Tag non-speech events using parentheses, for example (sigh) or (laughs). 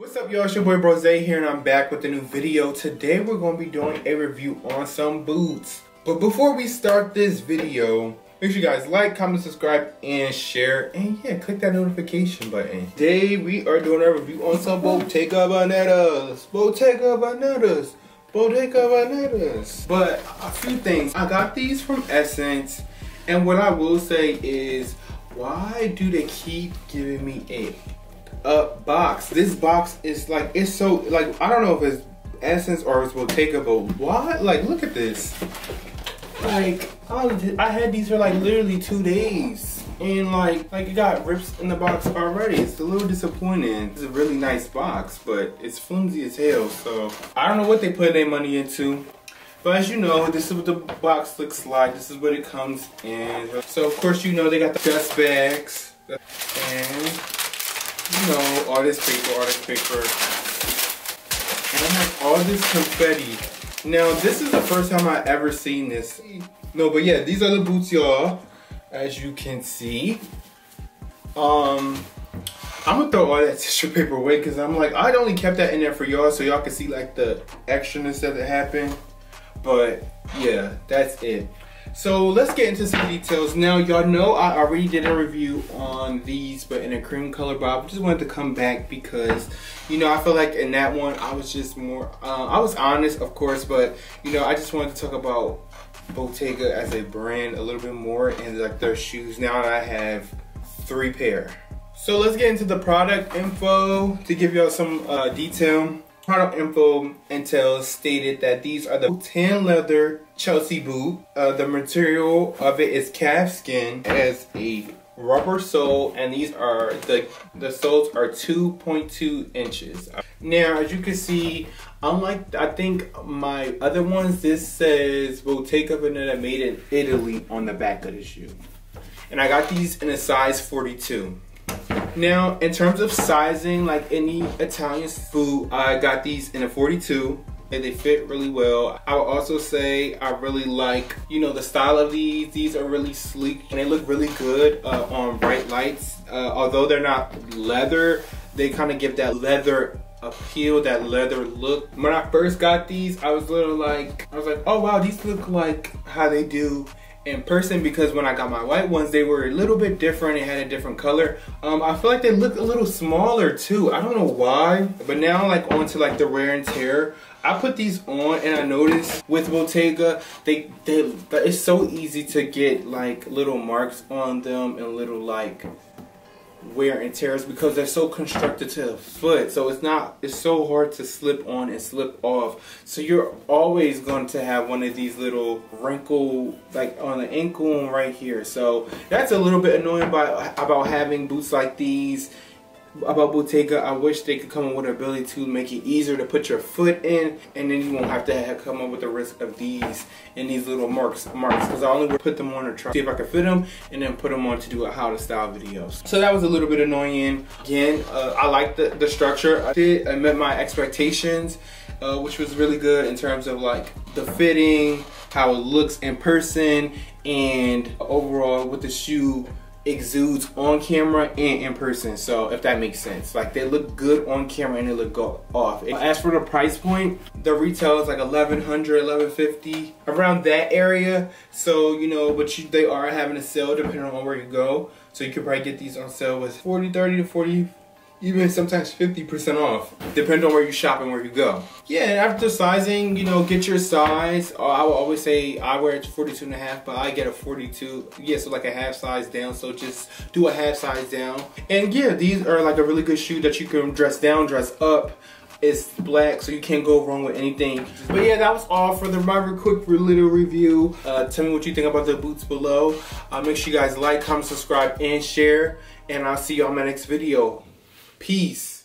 What's up y'all, it's your boy Brozay here and I'm back with a new video. Today we're going to be doing a review on some boots. But before we start this video, make sure you guys like, comment, subscribe, and share. And yeah, click that notification button. Today we are doing a review on some Bottega Venetas. Bottega Venetas. Bottega Venetas. But a few things. I got these from SSENSE. And what I will say is, why do they keep giving me a a box. This box is like it's so like I don't know if it's SSENSE or it's Bottega, but what? Like look at this. Like I had these for like literally two days, and like like it got rips in the box already. It's a little disappointing. It's a really nice box, but it's flimsy as hell. So I don't know what they put their money into. But as you know, this is what the box looks like. This is what it comes in. So of course you know they got the dust bags and you know, all this paper, all this paper. And I have all this confetti. Now, this is the first time I've ever seen this. No, but yeah, these are the boots, y'all. As you can see. Um, I'm gonna throw all that (laughs) tissue paper away because I'm like, I'd only kept that in there for y'all so y'all can see like the extraness that happened. But yeah, that's it. So let's get into some details. Now, y'all know I already did a review on these, but in a cream color, but I just wanted to come back because, you know, I feel like in that one, I was just more, uh, I was honest, of course, but, you know, I just wanted to talk about Bottega as a brand a little bit more and like their shoes. Now that I have three pair. So let's get into the product info to give y'all some uh, detail. Product info intel stated that these are the tan leather Chelsea boot. Uh, the material of it is calf skin. It has a rubber sole and these are the the soles are 2.2 inches now as you can see unlike i think my other ones this says Bottega Veneta made in italy on the back of the shoe and i got these in a size 42 now, in terms of sizing, like any Italian food, I got these in a 42 and they fit really well. I would also say I really like, you know, the style of these. These are really sleek and they look really good uh, on bright lights. Uh, although they're not leather, they kind of give that leather appeal, that leather look. When I first got these, I was a little like, I was like, oh wow, these look like how they do in person because when I got my white ones, they were a little bit different. It had a different color. Um, I feel like they look a little smaller too. I don't know why, but now like onto like the wear and tear. I put these on and I noticed with Bottega, they, they, it's so easy to get like little marks on them and little like wear and tears because they're so constructed to the foot. So it's not it's so hard to slip on and slip off. So you're always going to have one of these little wrinkle like on the ankle right here. So that's a little bit annoying about about having boots like these about Bottega, I wish they could come up with the ability to make it easier to put your foot in, and then you won't have to have come up with the risk of these and these little marks. Marks, because I only would put them on to try see if I could fit them, and then put them on to do a how to style videos. So that was a little bit annoying. Again, uh, I like the the structure. I did. I met my expectations, uh, which was really good in terms of like the fitting, how it looks in person, and overall with the shoe exudes on camera and in person so if that makes sense. Like they look good on camera and they look go off. As for the price point the retail is like 1100 1150 around that area. So you know but you, they are having a sale depending on where you go. So you could probably get these on sale with 40 30 to 40 even sometimes 50% off, depending on where you shop and where you go. Yeah, and after sizing, you know, get your size. Uh, I will always say I wear 42 and a half, but I get a 42. Yeah, so like a half size down. So just do a half size down. And yeah, these are like a really good shoe that you can dress down, dress up. It's black, so you can't go wrong with anything. But yeah, that was all for the my quick little review. Uh, tell me what you think about the boots below. Uh, make sure you guys like, comment, subscribe, and share. And I'll see you on my next video. Peace.